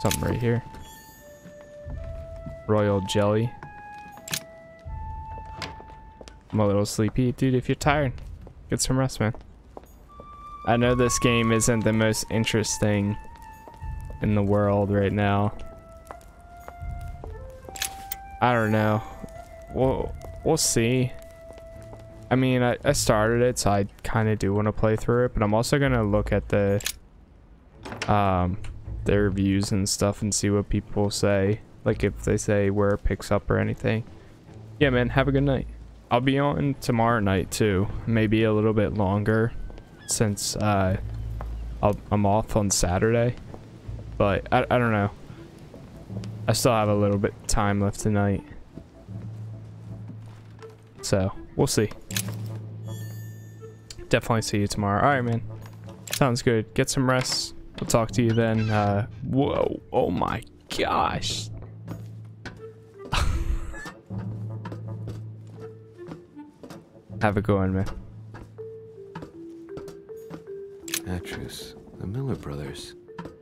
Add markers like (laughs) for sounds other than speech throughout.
Something right here. Royal jelly. I'm a little sleepy. Dude, if you're tired, get some rest, man. I know this game isn't the most interesting in the world right now. I don't know. We'll, we'll see. I mean, I, I started it, so I kind of do want to play through it, but I'm also going to look at the um, their views and stuff and see what people say. Like if they say where it picks up or anything. Yeah, man, have a good night. I'll be on tomorrow night too. Maybe a little bit longer since uh, i am off on Saturday. But I, I don't know. I still have a little bit time left tonight. So, we'll see. Definitely see you tomorrow. Alright, man. Sounds good. Get some rest. We'll talk to you then. Uh, whoa. Oh my gosh. (laughs) Have a good one, man. Atrus, the Miller brothers.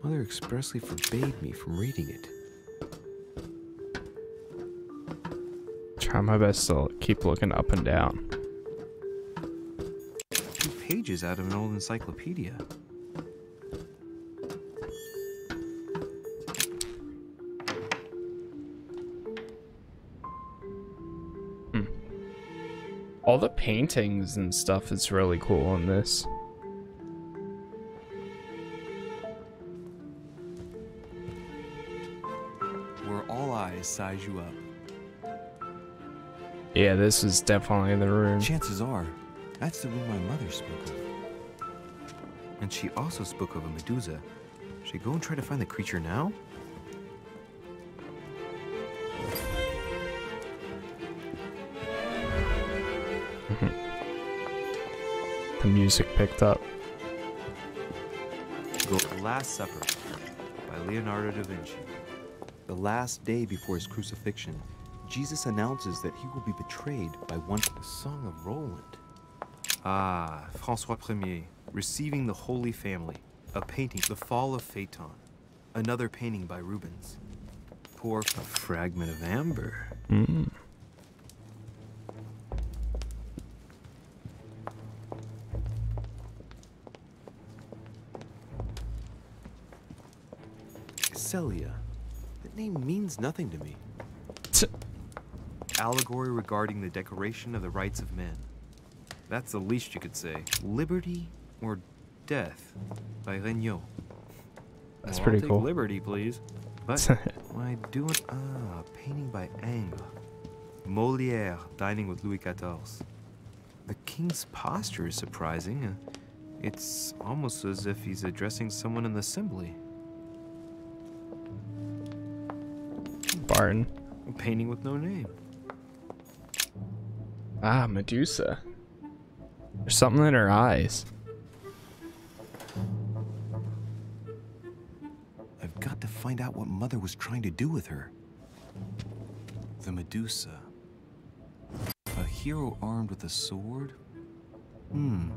Mother expressly forbade me from reading it. Try my best to keep looking up and down. Two pages out of an old encyclopedia. Paintings and stuff is really cool in this. Where all eyes size you up. Yeah, this is definitely the room. Chances are, that's the room my mother spoke of. And she also spoke of a Medusa. Should I go and try to find the creature now? Music picked up. The Last Supper by Leonardo da Vinci. The last day before his crucifixion, Jesus announces that he will be betrayed by one. The Song of Roland. Ah, Francois Ier, Receiving the Holy Family. A painting, The Fall of Phaeton. Another painting by Rubens. Poor a fragment of amber. Mm. Celia name means nothing to me. Allegory regarding the decoration of the rights of men. That's the least you could say. Liberty or death by Regnault. That's well, pretty I'll cool. liberty, please. But (laughs) when I do an ah painting by Ingres, Molière dining with Louis XIV. The king's posture is surprising. It's almost as if he's addressing someone in the assembly. Barton. A painting with no name. Ah, Medusa. There's something in her eyes. I've got to find out what Mother was trying to do with her. The Medusa. A hero armed with a sword? Hmm.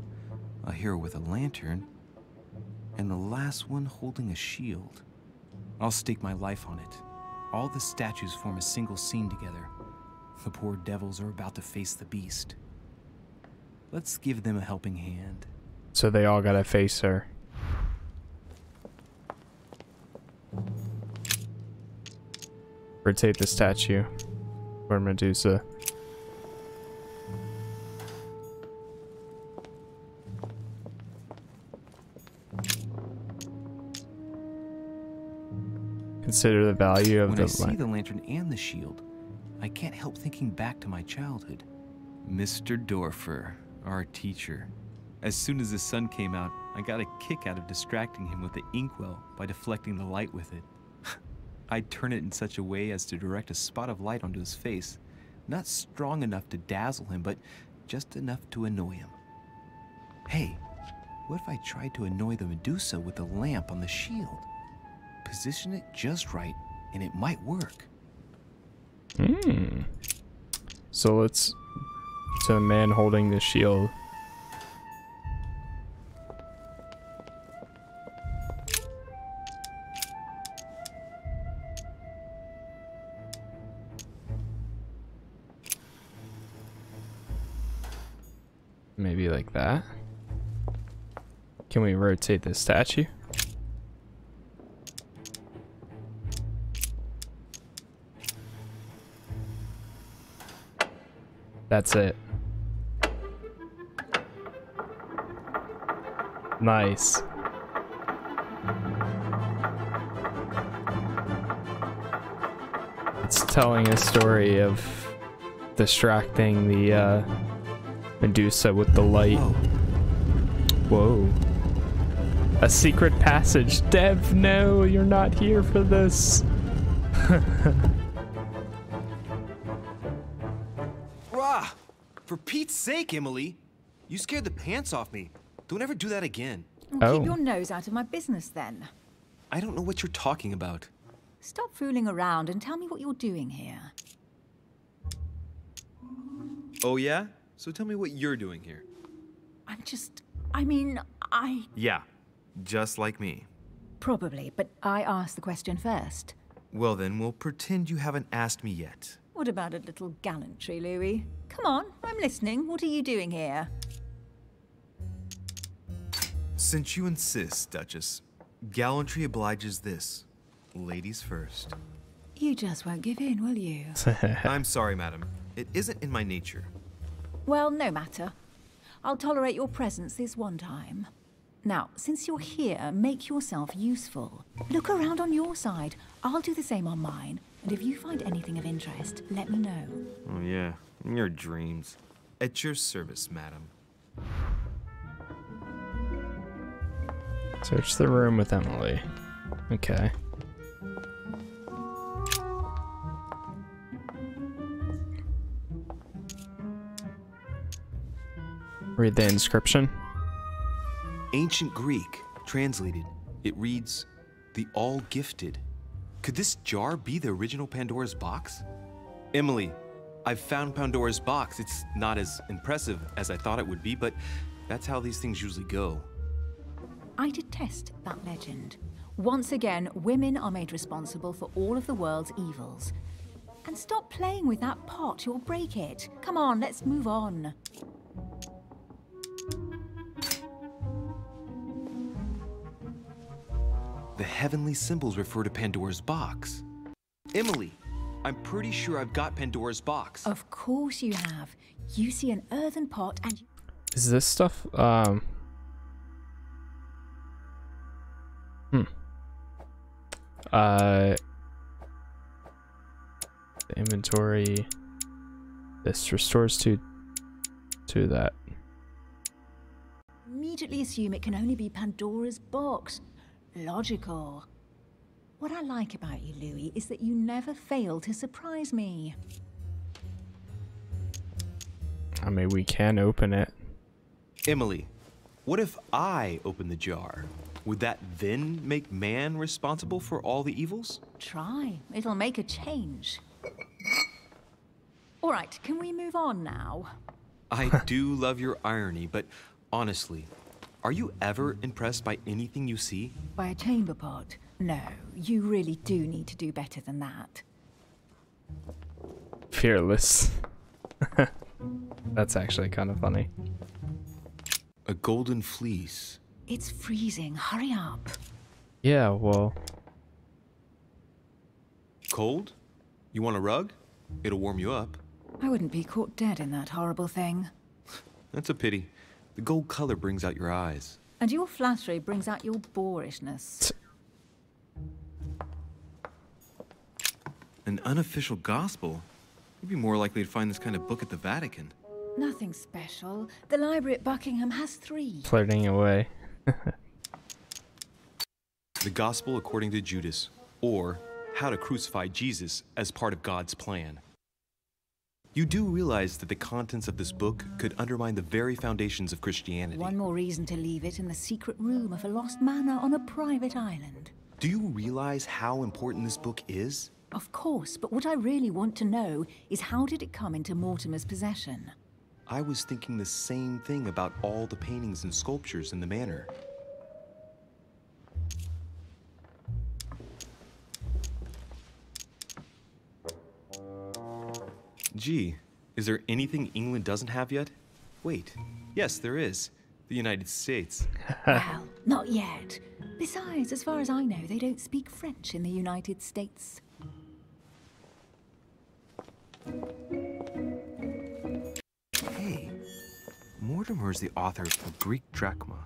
A hero with a lantern. And the last one holding a shield. I'll stake my life on it. All the statues form a single scene together. The poor devils are about to face the beast. Let's give them a helping hand. So they all gotta face her. Rotate the statue for Medusa. Consider the value of when the I see the lantern and the shield, I can't help thinking back to my childhood. Mr. Dorfer, our teacher. As soon as the sun came out, I got a kick out of distracting him with the inkwell by deflecting the light with it. (laughs) I'd turn it in such a way as to direct a spot of light onto his face, not strong enough to dazzle him, but just enough to annoy him. Hey, what if I tried to annoy the Medusa with the lamp on the shield? Position it just right, and it might work. Hmm. So it's to a man holding the shield. Maybe like that. Can we rotate the statue? That's it. Nice. It's telling a story of distracting the uh, Medusa with the light. Whoa. Whoa. A secret passage. Dev, no, you're not here for this. (laughs) Pete's Emily! You scared the pants off me. Don't ever do that again. Well, Oh. Keep your nose out of my business then. I don't know what you're talking about. Stop fooling around and tell me what you're doing here. Oh, yeah? So tell me what you're doing here. I'm just. I mean, I. Yeah, just like me. Probably, but I asked the question first. Well, then, we'll pretend you haven't asked me yet. What about a little gallantry, Louis? Come on, I'm listening. What are you doing here? Since you insist, Duchess, gallantry obliges this. Ladies first. You just won't give in, will you? (laughs) I'm sorry, madam. It isn't in my nature. well, no matter. I'll tolerate your presence this one time. Now, since you're here, make yourself useful. Look around on your side. I'll do the same on mine. And if you find anything of interest, let me know. Oh, yeah. In your dreams. At your service, madam. Search the room with Emily. Okay. Read the inscription. Ancient Greek, translated. It reads, The All Gifted. Could this jar be the original Pandora's box? Emily, I've found Pandora's box. It's not as impressive as I thought it would be, but that's how these things usually go. I detest that legend. Once again, women are made responsible for all of the world's evils. And stop playing with that pot, you'll break it. Come on, let's move on. The heavenly symbols refer to Pandora's box. Emily, I'm pretty sure I've got Pandora's box. Of course you have. You see an earthen pot and. Is this stuff um Hmm. Uh the inventory this restores to to that. Immediately assume it can only be Pandora's box. Logical. What I like about you, Louis, is that you never fail to surprise me. I mean we can open it. Emily, what if I open the jar? Would that then make man responsible for all the evils? Try. It'll make a change. All right, can we move on now? I do love your irony, but honestly, are you ever impressed by anything you see? By a chamber pot? No, you really do need to do better than that. Fearless. (laughs) That's actually kind of funny. A golden fleece. It's freezing. Hurry up. Yeah, well, Cold? You want a rug? It'll warm you up. I wouldn't be caught dead in that horrible thing. That's a pity. The gold color brings out your eyes. And your flattery brings out your boorishness. An unofficial gospel? You'd be more likely to find this kind of book at the Vatican. Nothing special. The library at Buckingham has three. flirting away. (laughs) The Gospel according to Judas, or How to Crucify Jesus as part of God's plan. You do realize that the contents of this book could undermine the very foundations of Christianity. One more reason to leave it in the secret room of a lost manor on a private island. Do you realize how important this book is? Of course, but what I really want to know is how did it come into Mortimer's possession? I was thinking the same thing about all the paintings and sculptures in the manor. Gee, is there anything England doesn't have yet? Wait, yes, there is. The United States. well, not yet. Besides, as far as I know, they don't speak French in the United States. Hey, Mortimer is the author of the Greek drachma,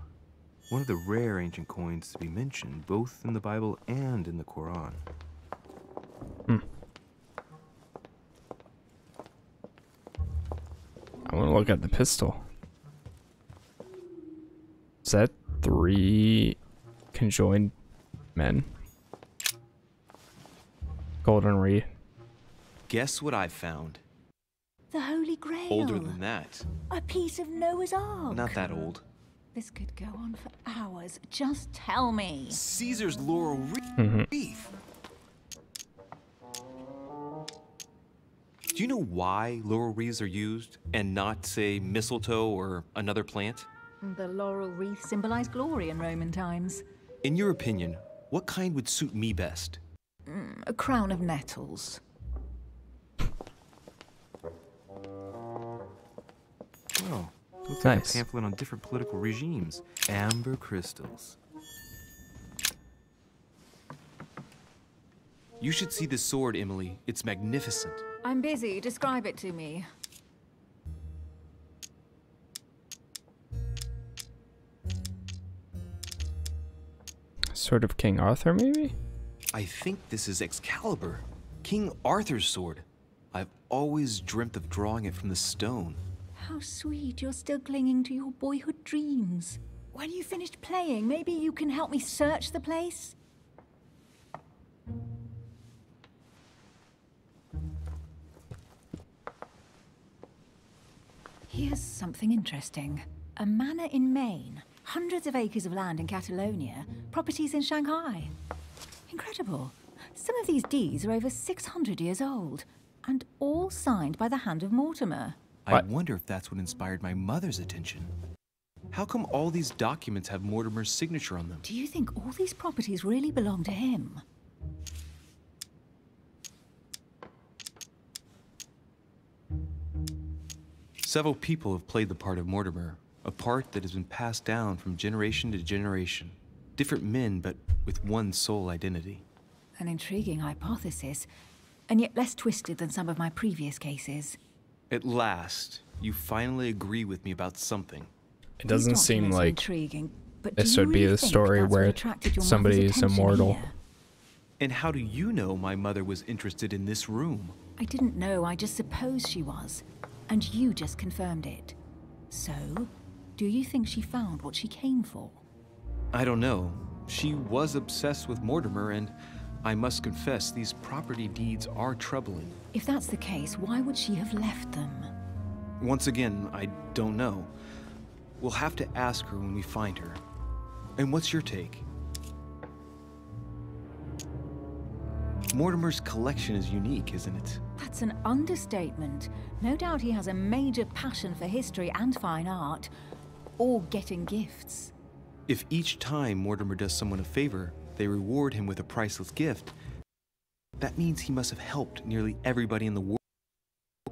one of the rare ancient coins to be mentioned both in the Bible and in the Quran. I want to look at the pistol. Is that three conjoined men? Golden Reed. Guess what I found? The Holy Grail. Older than that. A piece of Noah's Ark. Not that old. This could go on for hours. Just tell me. Caesar's laurel wreath. Mm-hmm. Do you know why laurel wreaths are used and not, say, mistletoe or another plant? The laurel wreath symbolized glory in Roman times. In your opinion, what kind would suit me best? Mm, a crown of nettles. Oh, looks like Nice. a pamphlet on different political regimes. Amber crystals. You should see this sword, Emily. It's magnificent. I'm busy. Describe it to me. Sort of King Arthur, maybe? I think this is Excalibur, King Arthur's sword. I've always dreamt of drawing it from the stone. How sweet you're still clinging to your boyhood dreams. When you finished playing, maybe you can help me search the place? Here's something interesting. A manor in Maine, hundreds of acres of land in Catalonia, properties in Shanghai. Incredible. Some of these deeds are over 600 years old, and all signed by the hand of Mortimer. I wonder if that's what inspired my mother's attention. How come all these documents have Mortimer's signature on them? Do you think all these properties really belong to him? Several people have played the part of Mortimer, a part that has been passed down from generation to generation. Different men, but with one sole identity. An intriguing hypothesis, and yet less twisted than some of my previous cases. At last, you finally agree with me about something. It doesn't seem like intriguing, but this do you would be really the think story where attracted your mother's somebody is attention immortal. here? And how do you know my mother was interested in this room? I didn't know, I just supposed she was. And you just confirmed it. So, do you think she found what she came for? I don't know. She was obsessed with Mortimer, and I must confess, these property deeds are troubling. If that's the case, why would she have left them? Once again, I don't know. We'll have to ask her when we find her. And what's your take? Mortimer's collection is unique, isn't it? That's an understatement. No doubt he has a major passion for history and fine art, or getting gifts. If each time Mortimer does someone a favor, they reward him with a priceless gift, that means he must have helped nearly everybody in the world.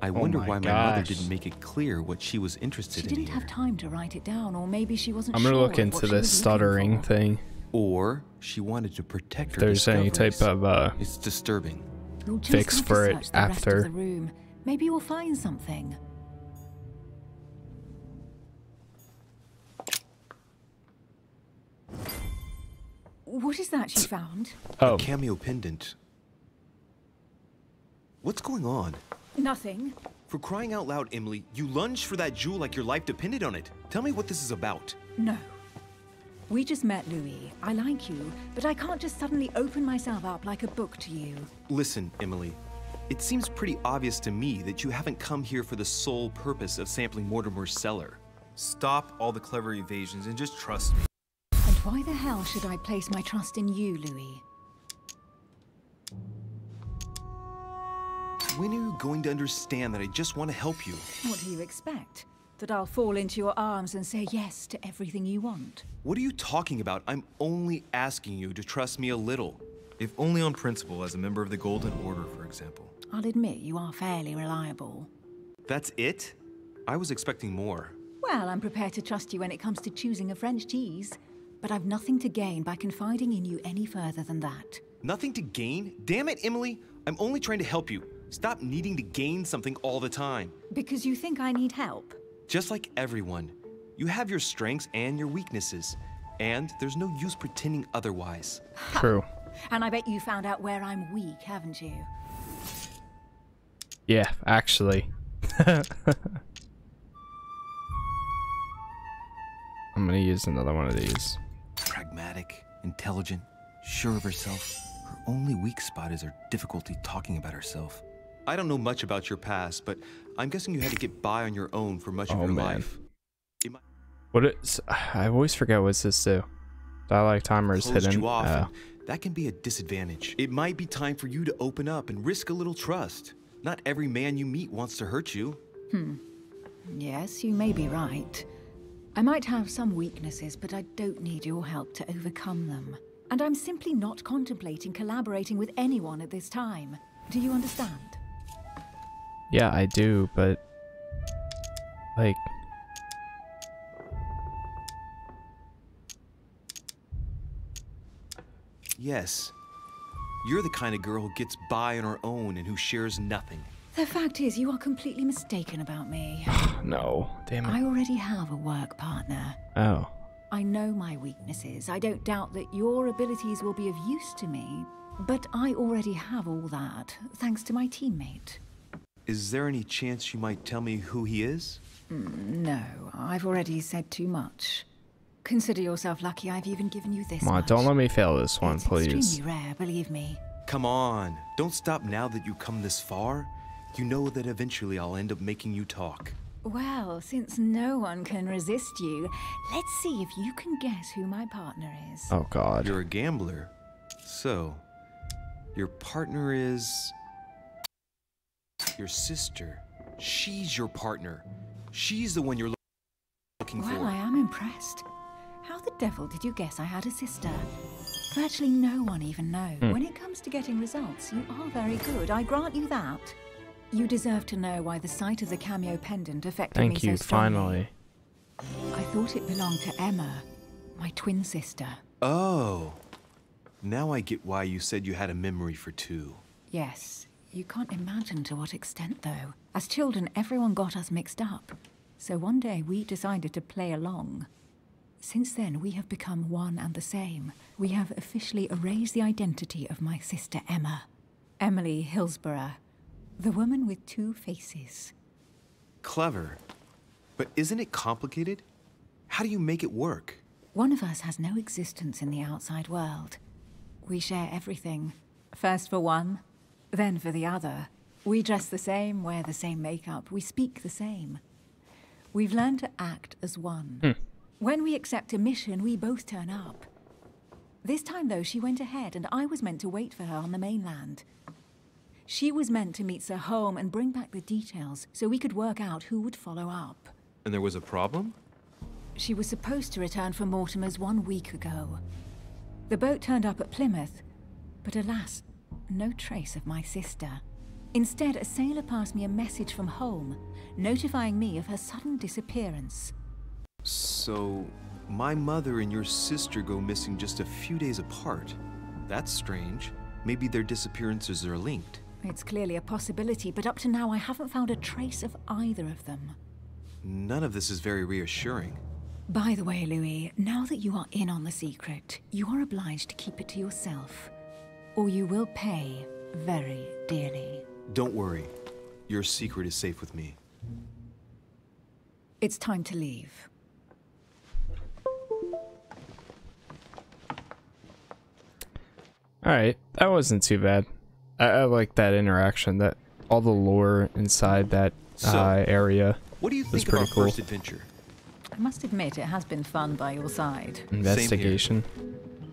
I wonder Oh my why my mother didn't make it clear what she was interested in. She in didn't here. have time to write it down, or maybe she wasn't I'm sure gonna look into this stuttering thing. Or she wanted to protect If her there's any type of uh It's disturbing. You'll fix for it search the rest after. the room. Maybe you'll find something. What is that you found? oh A cameo pendant. What's going on? Nothing. For crying out loud, Emily, you lunged for that jewel like your life depended on it. Tell me what this is about. No. We just met, Louis. I like you, but I can't just suddenly open myself up like a book to you. Listen, Emily. It seems pretty obvious to me that you haven't come here for the sole purpose of sampling Mortimer's cellar. Stop all the clever evasions and just trust me. And why the hell should I place my trust in you, Louis? When are you going to understand that I just want to help you? What do you expect? That I'll fall into your arms and say yes to everything you want? What are you talking about? I'm only asking you to trust me a little. If only on principle, as a member of the Golden Order, for example. I'll admit you are fairly reliable. That's it? I was expecting more. Well, I'm prepared to trust you when it comes to choosing a French cheese. But I've nothing to gain by confiding in you any further than that. Nothing to gain? Damn it, Emily. I'm only trying to help you. Stop needing to gain something all the time. Because you think I need help? Just like everyone, you have your strengths and your weaknesses. And there's no use pretending otherwise. (laughs) True. And I bet you found out where I'm weak, haven't you? Yeah, actually. (laughs) I'm gonna use another one of these. Pragmatic, intelligent, sure of herself. Her only weak spot is her difficulty talking about herself. I don't know much about your past, but I'm guessing you had to get by on your own for much of Oh, your man. life. It might What is? I always forget what's this do. Dialogue timer is closed hidden. you off, and that can be a disadvantage. It might be time for you to open up and risk a little trust. Not every man you meet wants to hurt you. Hmm. Yes, you may be right. I might have some weaknesses, but I don't need your help to overcome them. And I'm simply not contemplating collaborating with anyone at this time. Do you understand? Yeah, I do, but like Yes. You're the kind of girl who gets by on her own and who shares nothing. The fact is, you are completely mistaken about me. (sighs) no. Damn it. I already have a work partner. Oh. I know my weaknesses. I don't doubt that your abilities will be of use to me. But I already have all that, thanks to my teammate. Is there any chance you might tell me who he is? Mm, no, I've already said too much. Consider yourself lucky I've even given you this Come on, much. don't let me fail this one, it's please. extremely rare, believe me. Come on, don't stop now that you come this far. You know that eventually I'll end up making you talk. Well, since no one can resist you, let's see if you can guess who my partner is. Oh god. You're a gambler. So, your partner is. Your sister. She's your partner. She's the one you're looking Well, for. Well, I am impressed. How the devil did you guess I had a sister? Virtually no one even knows. Hmm. When it comes to getting results, you are very good. I grant you that. You deserve to know why the sight of the cameo pendant affected me Thank you, so strongly. finally. I thought it belonged to Emma, my twin sister. Oh. Now I get why you said you had a memory for two. Yes, you can't imagine to what extent, though. As children, everyone got us mixed up. So one day we decided to play along. Since then, we have become one and the same. We have officially erased the identity of my sister Emma. Emily Hillsborough, the woman with two faces. Clever. But isn't it complicated? How do you make it work? One of us has no existence in the outside world. We share everything. First for one, then for the other. We dress the same, wear the same makeup, we speak the same. We've learned to act as one. Hmm. When we accept a mission, we both turn up. This time, though, she went ahead, and I was meant to wait for her on the mainland. She was meant to meet Sir Holm and bring back the details so we could work out who would follow up. And there was a problem? She was supposed to return from Mortimer's one week ago. The boat turned up at Plymouth, but alas, no trace of my sister. Instead, a sailor passed me a message from home, notifying me of her sudden disappearance. So, my mother and your sister go missing just a few days apart. That's strange. Maybe their disappearances are linked. It's clearly a possibility, but up to now I haven't found a trace of either of them. None of this is very reassuring. By the way, Louis, now that you are in on the secret, you are obliged to keep it to yourself, or you will pay very dearly. Don't worry. Your secret is safe with me. It's time to leave. Alright, that wasn't too bad. I, I like that interaction, that all the lore inside that So, uh, area. What do you think of pretty our cool. first adventure? I must admit, it has been fun by your side. Investigation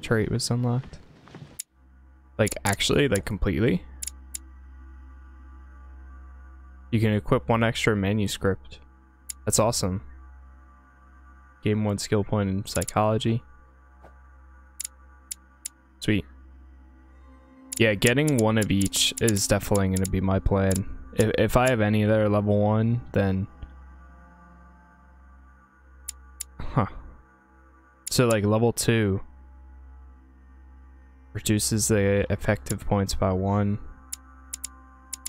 trait was unlocked. Like, actually, like, completely? You can equip one extra manuscript. That's awesome. Gain one skill point in psychology. Sweet. Yeah, getting one of each is definitely going to be my plan. If, if I have any that are level 1, then Huh. So like level two reduces the effective points by one.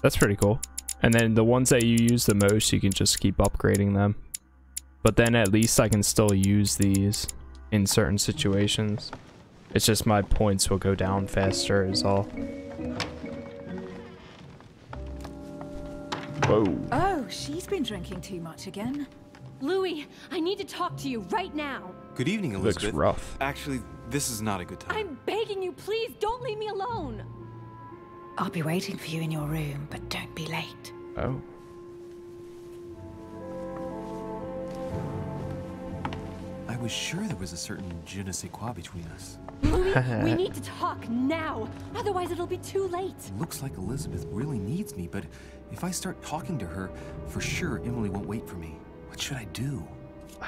That's pretty cool. And then the ones that you use the most, you can just keep upgrading them. But then at least I can still use these in certain situations. It's just my points will go down faster is all. Whoa. Oh, she's been drinking too much again. Louis, I need to talk to you right now. Good evening, Elizabeth. Looks rough. Actually, this is not a good time. I'm begging you, please don't leave me alone. I'll be waiting for you in your room, but don't be late. Oh. I was sure there was a certain je ne sais quoi between us. Louis, we (laughs) need to talk now. Otherwise, it'll be too late. Looks like Elizabeth really needs me, but if I start talking to her, for sure Emily won't wait for me. What should I do? (sighs)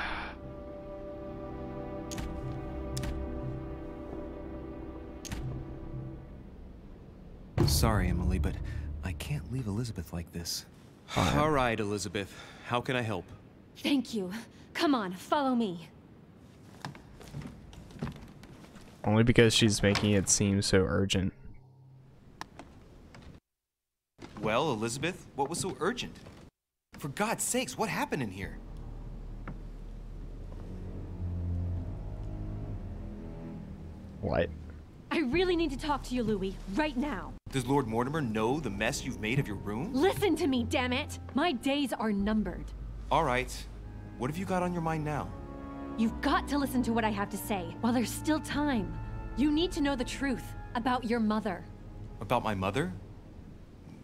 Sorry, Emily, but I can't leave Elizabeth like this. All right, Elizabeth. How can I help? Thank you. Come on, follow me. Only because she's making it seem so urgent. Well, Elizabeth, what was so urgent? For God's sakes, what happened in here? What? I really need to talk to you, Louis, right now. Does Lord Mortimer know the mess you've made of your room? Listen to me, damn it! My days are numbered. All right. What have you got on your mind now? You've got to listen to what I have to say while there's still time. You need to know the truth about your mother. About my mother?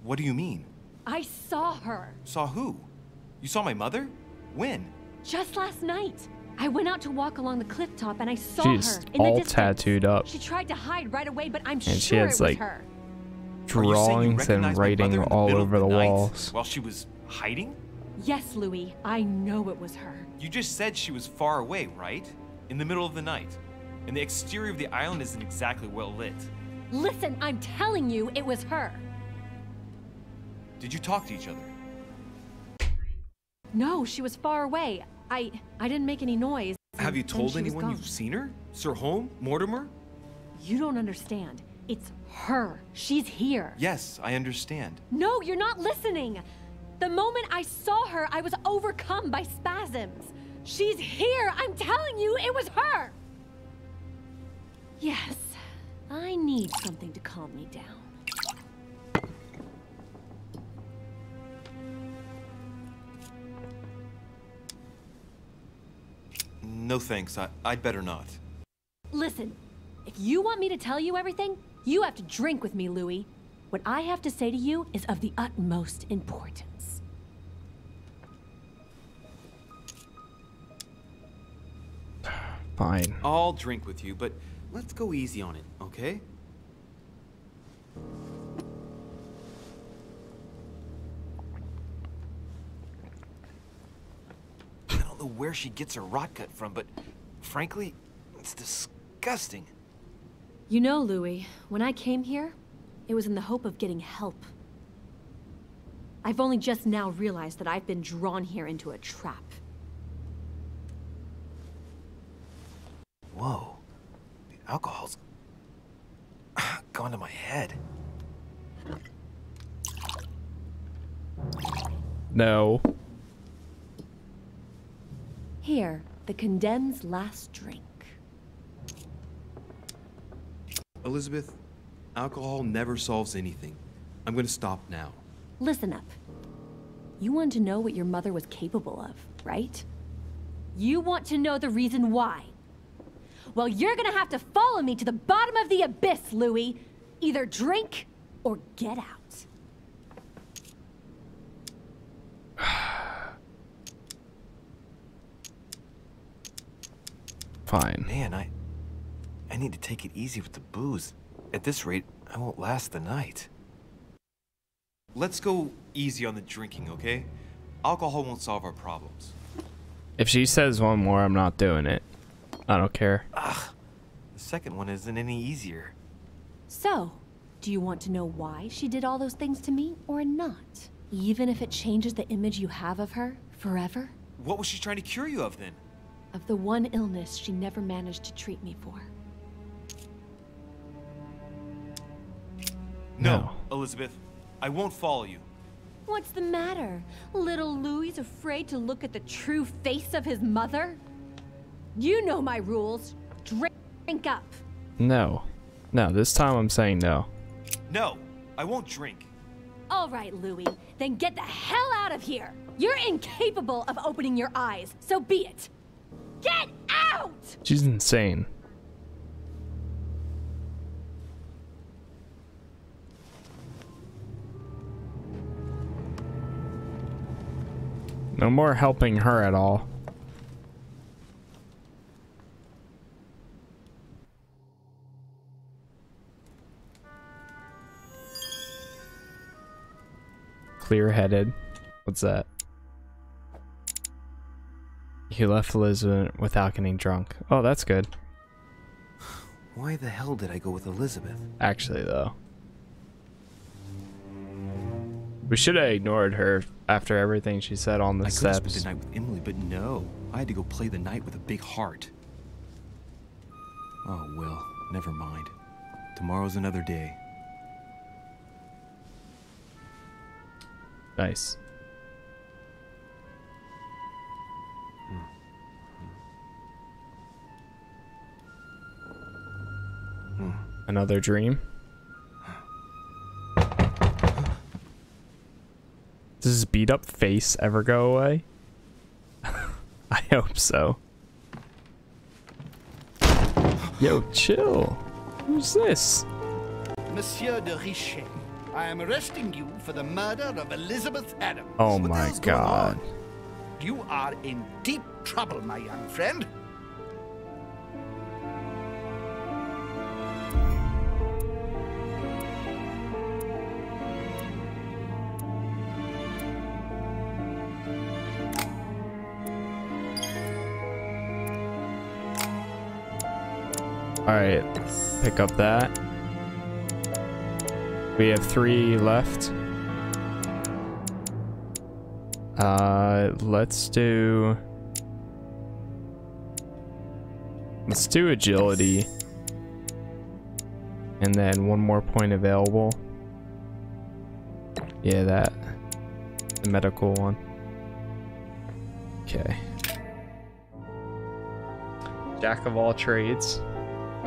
What do you mean? I saw her Saw who? You saw my mother? When? just last night. I went out to walk along the cliff top and I saw She's her in the all distance. tattooed up. She tried to hide right away, but I'm she sure has, it was like, her. Are you saying you Drawings and writing mother the all over the night walls. While she was hiding? Yes, Louis, I know it was her. You just said she was far away, right? In the middle of the night. And the exterior of the island isn't exactly well lit. Listen, I'm telling you, it was her. Did you talk to each other? No, she was far away. I I didn't make any noise. Have you told anyone you've seen her? Sir Holm? Mortimer? You don't understand. It's her. She's here. Yes, I understand. No, you're not listening. The moment I saw her, I was overcome by spasms. She's here. I'm telling you, it was her. Yes, I need something to calm me down. No thanks, I, I'd better not. Listen, if you want me to tell you everything, you have to drink with me, Louis. What I have to say to you is of the utmost importance. Fine. I'll drink with you, but let's go easy on it, okay? Where she gets her rot gut from, but frankly, it's disgusting. You know, Louis, when I came here, it was in the hope of getting help. I've only just now realized that I've been drawn here into a trap. Whoa. The alcohol's (sighs) gone to my head. No. Here, the condemned's last drink. Elizabeth, alcohol never solves anything. I'm gonna stop now. Listen up. You want to know what your mother was capable of, right? You want to know the reason why. Well, you're gonna have to follow me to the bottom of the abyss, Louis. Either drink or get out. Fine. Man, I I need to take it easy with the booze. At this rate, I won't last the night. Let's go easy on the drinking, okay? Alcohol won't solve our problems. If she says one more, I'm not doing it. I don't care. Ugh. The second one isn't any easier. So, do you want to know why she did all those things to me or not? Even if it changes the image you have of her forever? What was she trying to cure you of then? Of the one illness she never managed to treat me for. No, No. Elizabeth. I won't follow you. What's the matter? Little Louis afraid to look at the true face of his mother? You know my rules. Drink, drink up. No. No, this time I'm saying no. No, I won't drink. All right, Louis. Then get the hell out of here. You're incapable of opening your eyes, so be it. Get out! She's insane. No more helping her at all. Clear headed. What's that? He left Elizabeth without getting drunk. Oh, that's good. Why the hell did I go with Elizabeth? Actually, though. We should have ignored her after everything she said on the I could have spent steps. the night with Emily, but no. I had to go play the night with a big heart. Oh, well, never mind. Tomorrow's another day. Nice. Another dream. Does his beat up face ever go away? (laughs) I hope so. Yo, chill. Who's this? Monsieur de Richet, I am arresting you for the murder of Elizabeth Adams. Oh my god. You are in deep trouble, my young friend. Alright, pick up that. We have three left. Uh, let's do... Let's do agility. And then one more point available. Yeah, that. The medical one. Okay. Jack of all trades.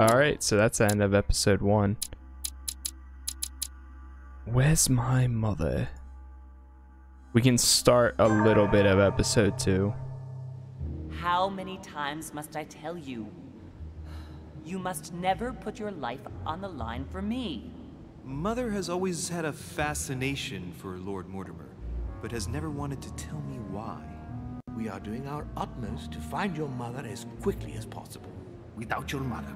Alright, so that's the end of episode one. Where's my mother? We can start a little bit of episode two. How many times must I tell you? You must never put your life on the line for me. Mother has always had a fascination for Lord Mortimer, but has never wanted to tell me why. We are doing our utmost to find your mother as quickly as possible. Without your mother,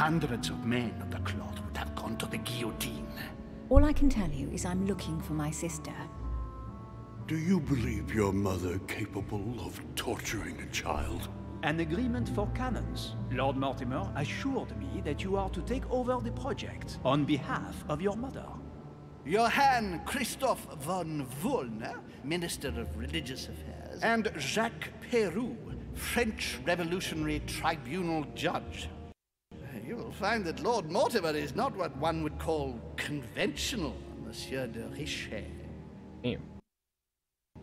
hundreds of men of the cloth would have gone to the guillotine. All I can tell you is I'm looking for my sister. Do you believe your mother capable of torturing a child? An agreement for cannons. Lord Mortimer assured me that you are to take over the project on behalf of your mother. Johann Christoph von Wollner, Minister of Religious Affairs, and Jacques Peroux, French Revolutionary Tribunal Judge. You will find that Lord Mortimer is not what one would call conventional, Monsieur de Richet. Damn.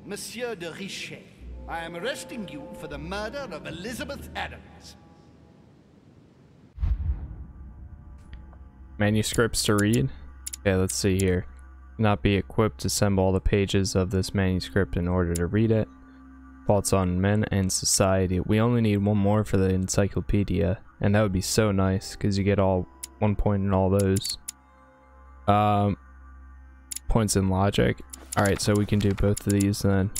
Monsieur de Richet, I am arresting you for the murder of Elizabeth Adams. Manuscripts to read? Okay, let's see here. Not be equipped to assemble all the pages of this manuscript in order to read it. Thoughts on men and society. We only need one more for the encyclopedia, and that would be so nice because you get all one point in all those. Um, points in logic. All right, so we can do both of these then.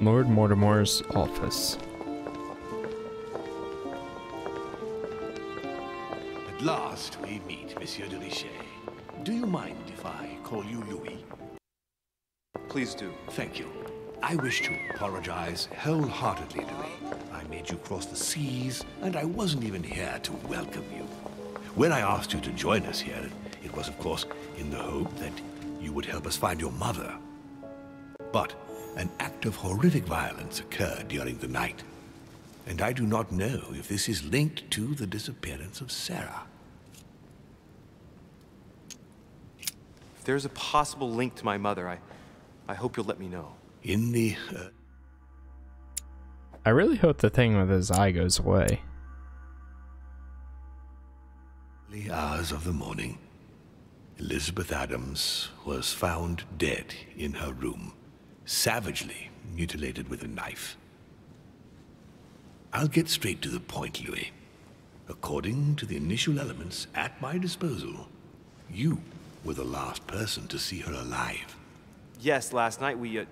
Lord Mortimer's office. At last we meet, Monsieur de Richet. Do you mind if I call you Louis? Please do. Thank you. I wish to apologize wholeheartedly, Louis. I made you cross the seas, and I wasn't even here to welcome you. When I asked you to join us here, it was, of course, in the hope that you would help us find your mother. But an act of horrific violence occurred during the night. And I do not know if this is linked to the disappearance of Sarah. If there's a possible link to my mother, I, I hope you'll let me know. In the uh, I really hope the thing with his eye goes away. early hours of the morning, Elizabeth Adams was found dead in her room, savagely mutilated with a knife. I'll get straight to the point, Louis. According to the initial elements at my disposal, you were the last person to see her alive. Yes, last night we, uh...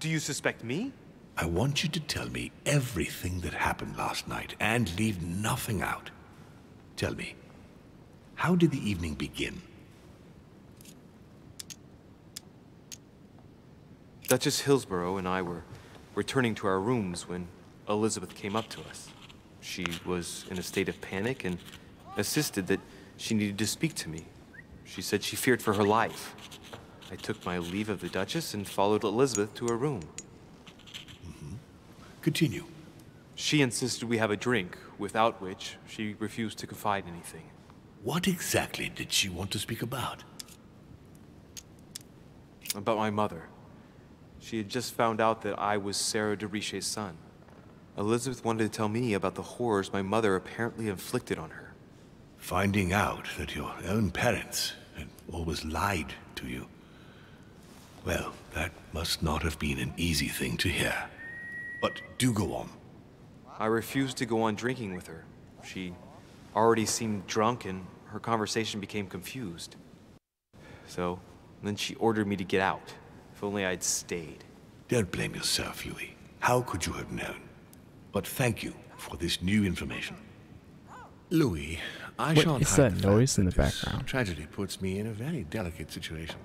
Do you suspect me? I want you to tell me everything that happened last night and leave nothing out. Tell me, how did the evening begin? Duchess Hillsborough and I were returning to our rooms when Elizabeth came up to us. She was in a state of panic and insisted that she needed to speak to me. She said she feared for her life. I took my leave of the Duchess and followed Elizabeth to her room. Mm-hmm. Continue. She insisted we have a drink, without which she refused to confide anything. What exactly did she want to speak about? About my mother. She had just found out that I was Sarah de Richet's son. Elizabeth wanted to tell me about the horrors my mother apparently inflicted on her. Finding out that your own parents had always lied to you. Well, that must not have been an easy thing to hear. But do go on. I refused to go on drinking with her. She already seemed drunk and her conversation became confused. So, then she ordered me to get out. If only I'd stayed. Don't blame yourself, Louis. How could you have known? But thank you for this new information. Louis, I What shan't is that noise in the background? Tragedy puts me in a very delicate situation.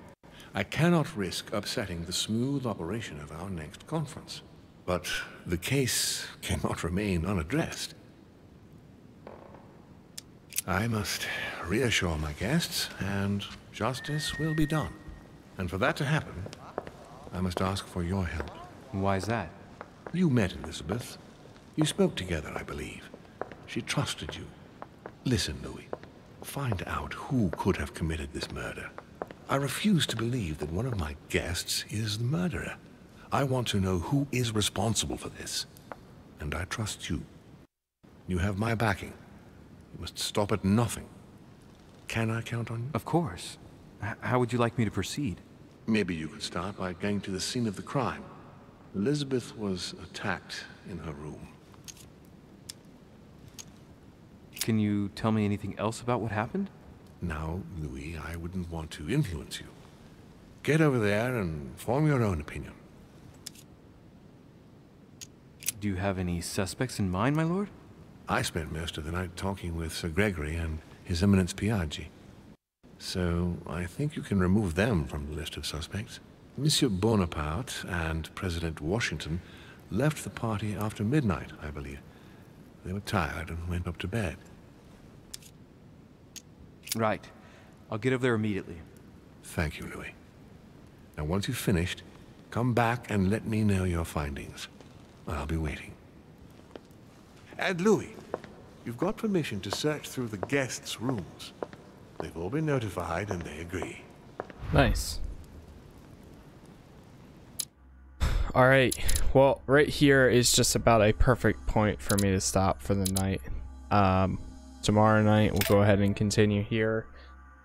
I cannot risk upsetting the smooth operation of our next conference. But the case (laughs) cannot remain unaddressed. I must reassure my guests, and justice will be done. And for that to happen, I must ask for your help. Why is that? You met Elizabeth. You spoke together, I believe. She trusted you. Listen, Louis. Find out who could have committed this murder. I refuse to believe that one of my guests is the murderer. I want to know who is responsible for this. And I trust you. You have my backing. You must stop at nothing. Can I count on you? Of course. H how would you like me to proceed? Maybe you could start by going to the scene of the crime. Elizabeth was attacked in her room. Can you tell me anything else about what happened? Now, Louis, I wouldn't want to influence you. Get over there and form your own opinion. Do you have any suspects in mind, my lord? I spent most of the night talking with Sir Gregory and His Eminence Piaggi. So I think you can remove them from the list of suspects. Monsieur Bonaparte and President Washington left the party after midnight, I believe. They were tired and went up to bed. Right. I'll get over there immediately. Thank you, Louis. Now, once you've finished, come back and let me know your findings. I'll be waiting. And Louis, you've got permission to search through the guests' rooms. They've all been notified and they agree. Nice. All right. Well, right here is just about a perfect point for me to stop for the night. Um, tomorrow night we'll go ahead and continue here.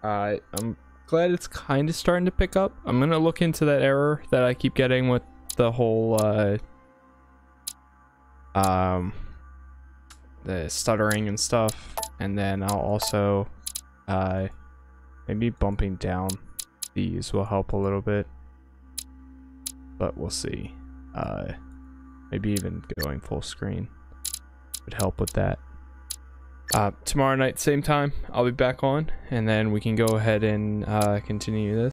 Uh, I'm glad it's kind of starting to pick up. I'm gonna look into that error that I keep getting with the whole uh, um, the stuttering and stuff, and then I'll also uh, maybe bumping down these will help a little bit, but we'll see. Uh, maybe even going full screen would help with that. Uh, tomorrow night, same time, I'll be back on, and then we can go ahead and uh, continue this.